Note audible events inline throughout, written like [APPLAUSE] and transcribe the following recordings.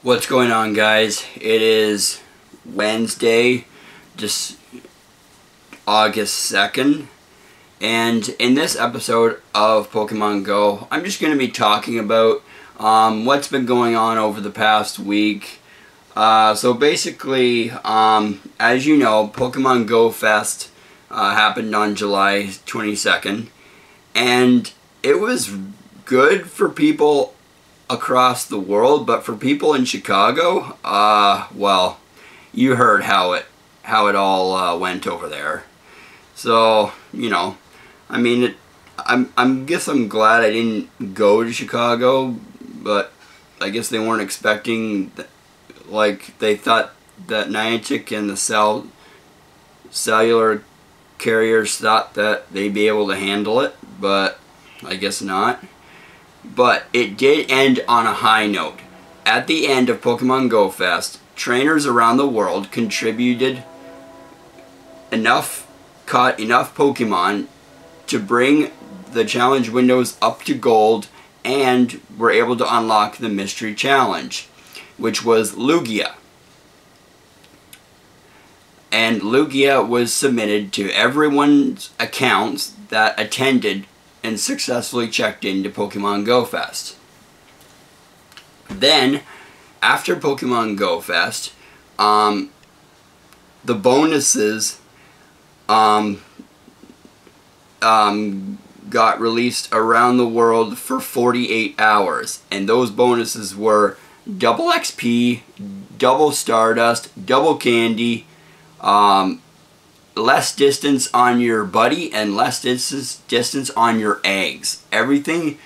What's going on guys? It is Wednesday, just August 2nd. And in this episode of Pokemon Go, I'm just going to be talking about um, what's been going on over the past week. Uh, so basically, um, as you know, Pokemon Go Fest uh, happened on July 22nd. And it was good for people across the world, but for people in Chicago, uh, well, you heard how it how it all uh, went over there. So you know, I mean, it, I'm I'm guess I'm glad I didn't go to Chicago, but I guess they weren't expecting, like they thought that Niantic and the cell cellular carriers thought that they'd be able to handle it, but I guess not. But it did end on a high note. At the end of Pokemon Go Fest, trainers around the world contributed enough caught enough Pokemon to bring the challenge windows up to gold and were able to unlock the mystery challenge, which was Lugia. And Lugia was submitted to everyone's accounts that attended and successfully checked into Pokemon Go Fest. Then, after Pokemon Go Fest, um, the bonuses um, um, got released around the world for 48 hours. And those bonuses were double XP, double Stardust, double Candy, um, less distance on your buddy and less distance distance on your eggs. Everything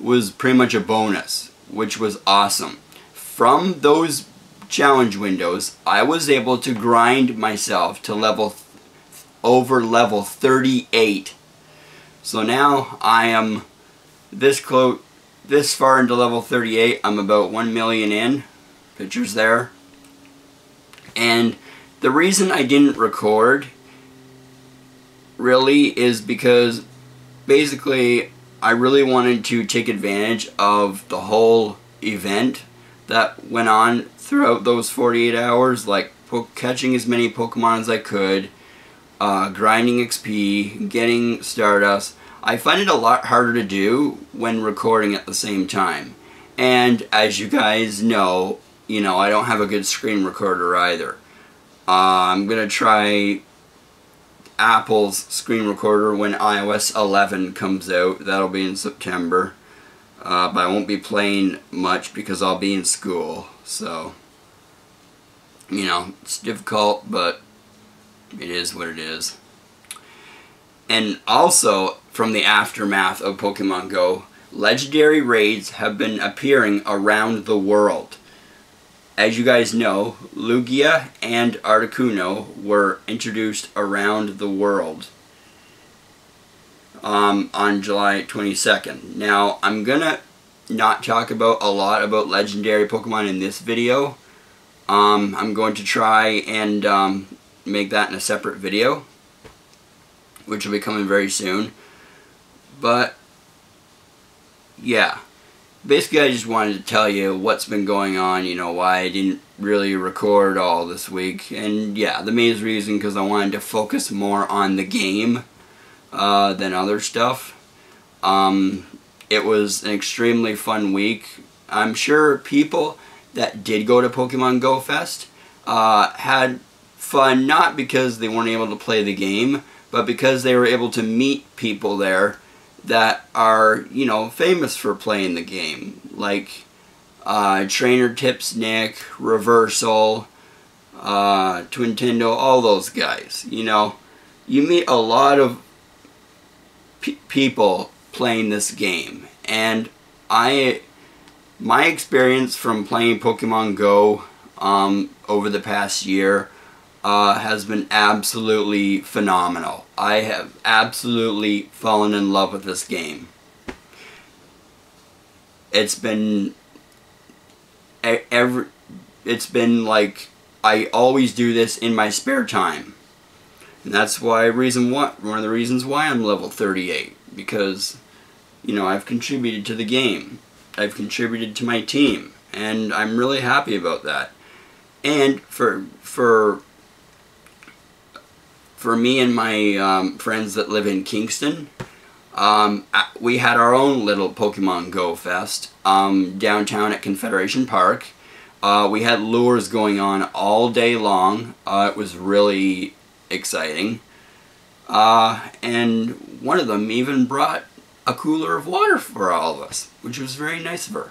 was pretty much a bonus, which was awesome. From those challenge windows, I was able to grind myself to level over level 38. So now I am this close this far into level 38. I'm about 1 million in. Pictures there. And the reason I didn't record really is because basically I really wanted to take advantage of the whole event that went on throughout those 48 hours, like catching as many Pokemon as I could, uh, grinding XP, getting Stardust. I find it a lot harder to do when recording at the same time. And as you guys know, you know, I don't have a good screen recorder either. Uh, I'm going to try Apple's screen recorder when iOS 11 comes out. That'll be in September. Uh, but I won't be playing much because I'll be in school. So, you know, it's difficult, but it is what it is. And also, from the aftermath of Pokemon Go, legendary raids have been appearing around the world as you guys know, Lugia and Articuno were introduced around the world um, on July 22nd. Now, I'm going to not talk about a lot about legendary Pokemon in this video. Um, I'm going to try and um, make that in a separate video, which will be coming very soon. But, yeah basically I just wanted to tell you what's been going on, you know, why I didn't really record all this week. And yeah, the main reason because I wanted to focus more on the game uh, than other stuff. Um, it was an extremely fun week. I'm sure people that did go to Pokemon Go Fest uh, had fun not because they weren't able to play the game, but because they were able to meet people there that are, you know, famous for playing the game. Like uh, Trainer Tips Nick, Reversal, uh, Twintendo, all those guys. You know, you meet a lot of pe people playing this game. And I, my experience from playing Pokemon Go um, over the past year uh, has been absolutely phenomenal. I have absolutely fallen in love with this game. It's been every it's been like I always do this in my spare time. And that's why reason what one of the reasons why I'm level 38 because you know, I've contributed to the game. I've contributed to my team and I'm really happy about that. And for for for me and my um, friends that live in Kingston, um, we had our own little Pokemon Go Fest um, downtown at Confederation Park. Uh, we had lures going on all day long. Uh, it was really exciting. Uh, and one of them even brought a cooler of water for all of us, which was very nice of her.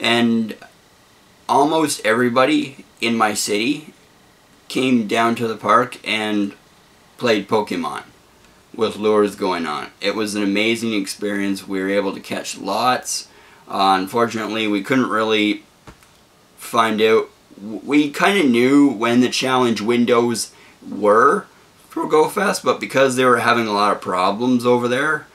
And almost everybody in my city came down to the park and played Pokemon with lures going on. It was an amazing experience. We were able to catch lots. Uh, unfortunately, we couldn't really find out. We kind of knew when the challenge windows were for GoFest, but because they were having a lot of problems over there,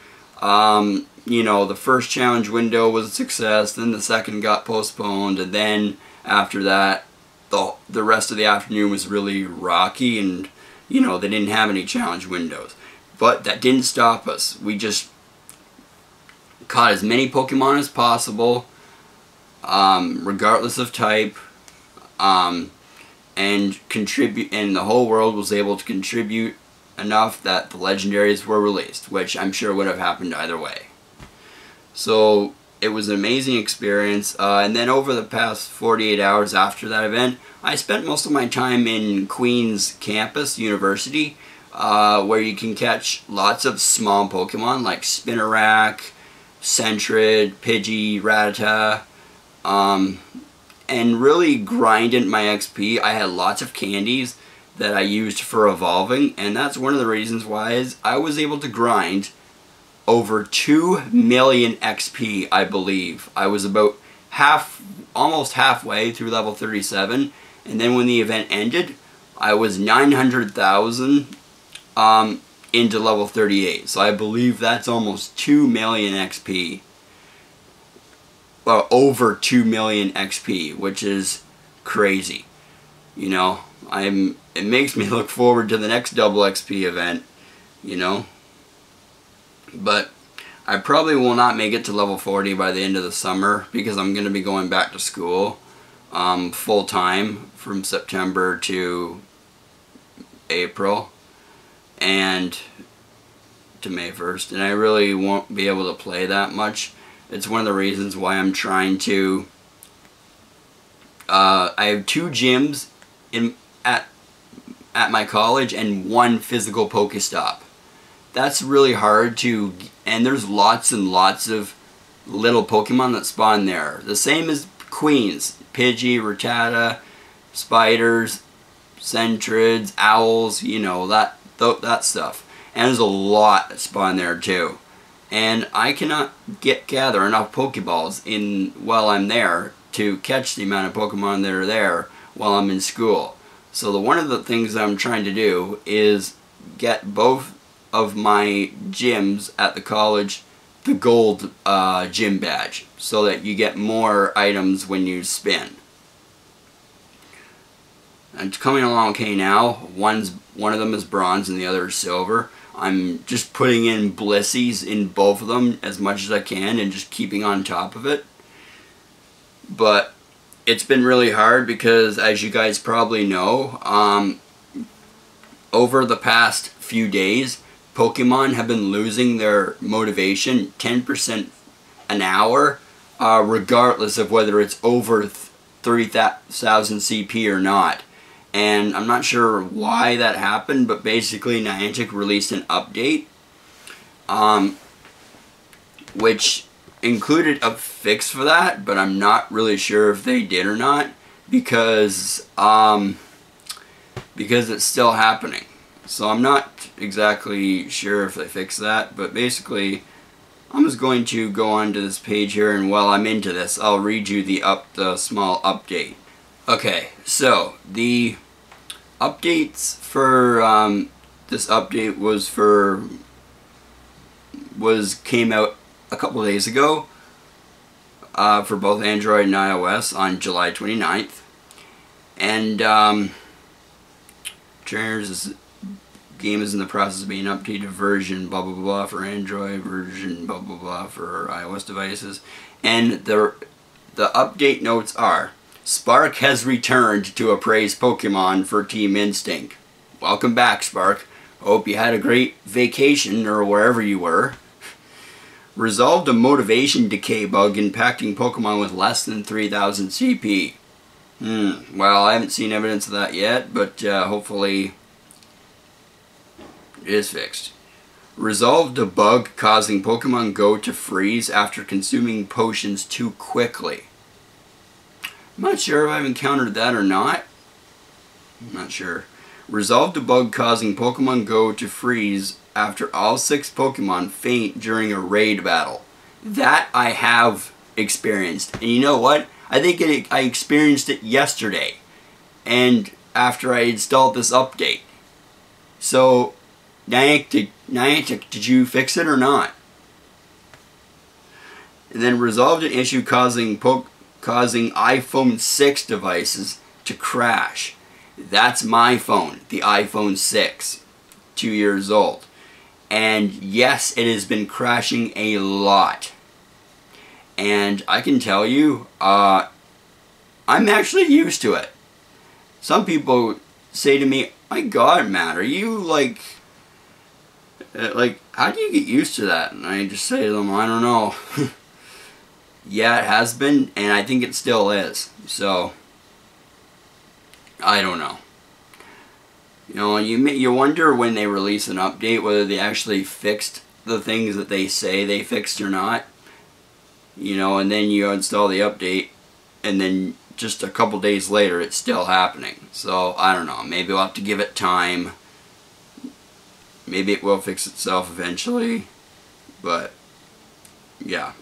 um, you know, the first challenge window was a success, then the second got postponed, and then after that, the, the rest of the afternoon was really rocky, and, you know, they didn't have any challenge windows. But that didn't stop us. We just caught as many Pokemon as possible, um, regardless of type, um, and contribute. And the whole world was able to contribute enough that the legendaries were released, which I'm sure would have happened either way. So it was an amazing experience. Uh, and then over the past 48 hours after that event, I spent most of my time in Queen's campus university, uh, where you can catch lots of small Pokemon like Spinarak, Sentret, Pidgey, Rattata, um, and really grinded my XP. I had lots of candies that I used for evolving, and that's one of the reasons why is I was able to grind over 2 million XP, I believe. I was about half, almost halfway through level 37, and then when the event ended, I was 900,000 um, into level 38. So I believe that's almost 2 million XP. Well, over 2 million XP, which is crazy. You know, I'm it makes me look forward to the next double XP event, you know. But I probably will not make it to level 40 by the end of the summer because I'm going to be going back to school um, full time from September to April and to May 1st and I really won't be able to play that much. It's one of the reasons why I'm trying to uh, I have two gyms in at at my college and one physical Pokestop. That's really hard to, and there's lots and lots of little Pokemon that spawn there. The same as Queens, Pidgey, Rattata, spiders, Sentrets, owls, you know, that, th that stuff. And there's a lot that spawn there too. And I cannot get gather enough Pokeballs in while I'm there to catch the amount of Pokemon that are there while I'm in school. So the one of the things I'm trying to do is get both of my gyms at the college the gold uh, gym badge so that you get more items when you spin. And coming along okay now, one's one of them is bronze and the other is silver. I'm just putting in blissies in both of them as much as I can and just keeping on top of it. But it's been really hard because, as you guys probably know, um, over the past few days, Pokemon have been losing their motivation 10% an hour, uh, regardless of whether it's over 30,000 CP or not. And I'm not sure why that happened, but basically Niantic released an update, um, which included a fix for that, but I'm not really sure if they did or not because um, because it's still happening. So I'm not exactly sure if they fixed that, but basically I'm just going to go on to this page here and while I'm into this I'll read you the up the small update. Okay, so the updates for um, this update was for was came out a couple days ago uh, for both Android and iOS on July 29th. And um, game is in the process of being updated version blah blah blah for Android version blah blah blah for iOS devices and the the update notes are Spark has returned to appraise Pokemon for Team Instinct. Welcome back Spark. Hope you had a great vacation or wherever you were. Resolved a motivation decay bug impacting Pokemon with less than 3000 CP. Hmm, well I haven't seen evidence of that yet but uh, hopefully is fixed. Resolved a bug causing Pokemon Go to freeze after consuming potions too quickly. I'm not sure if I've encountered that or not. I'm not sure. Resolved a bug causing Pokemon Go to freeze after all six Pokemon faint during a raid battle. That I have experienced. And you know what? I think it, I experienced it yesterday. And after I installed this update. So Niantic, Niantic, did you fix it or not? And then resolved an issue causing causing iPhone 6 devices to crash. That's my phone, the iPhone 6, two years old. And yes, it has been crashing a lot. And I can tell you, uh, I'm actually used to it. Some people say to me, my god, Matt, are you like uh, like, how do you get used to that? And I just say to them, I don't know. [LAUGHS] yeah, it has been, and I think it still is. So, I don't know. You know, you you wonder when they release an update whether they actually fixed the things that they say they fixed or not. You know, and then you install the update, and then just a couple days later, it's still happening. So, I don't know. Maybe we'll have to give it time Maybe it will fix itself eventually, but yeah.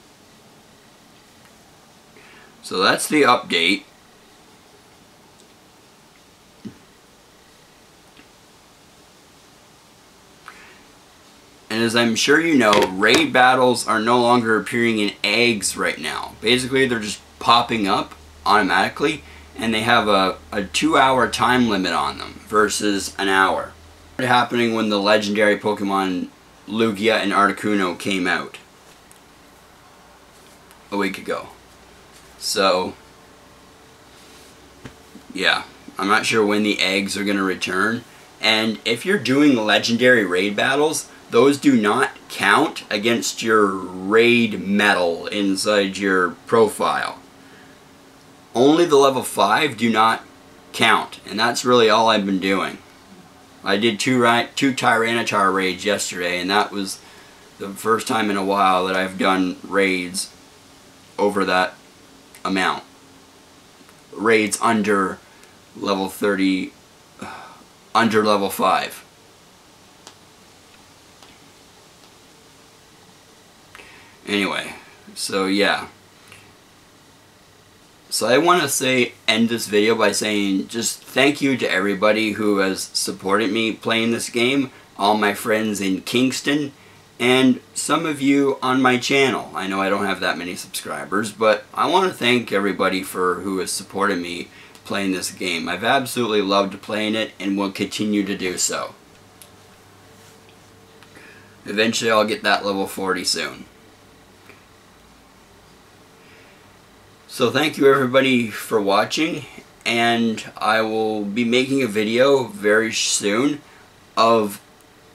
So that's the update. And as I'm sure you know, raid battles are no longer appearing in eggs right now. Basically, they're just popping up automatically, and they have a, a two hour time limit on them versus an hour happening when the legendary Pokemon Lugia and Articuno came out a week ago. So, yeah, I'm not sure when the eggs are going to return. And if you're doing legendary raid battles, those do not count against your raid medal inside your profile. Only the level 5 do not count, and that's really all I've been doing. I did two right two Tyranitar raids yesterday, and that was the first time in a while that I've done raids over that amount. Raids under level 30, [SIGHS] under level 5. Anyway, so yeah. So I want to say end this video by saying just thank you to everybody who has supported me playing this game, all my friends in Kingston, and some of you on my channel. I know I don't have that many subscribers, but I want to thank everybody for who has supported me playing this game. I've absolutely loved playing it and will continue to do so. Eventually I'll get that level 40 soon. So thank you everybody for watching and I will be making a video very soon of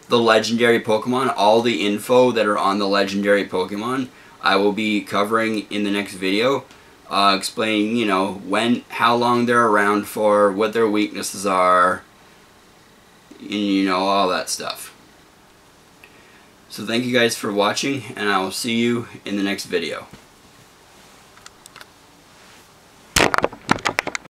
the legendary Pokemon, all the info that are on the legendary Pokemon I will be covering in the next video uh, explaining you know when how long they're around for what their weaknesses are and you know all that stuff. So thank you guys for watching and I will see you in the next video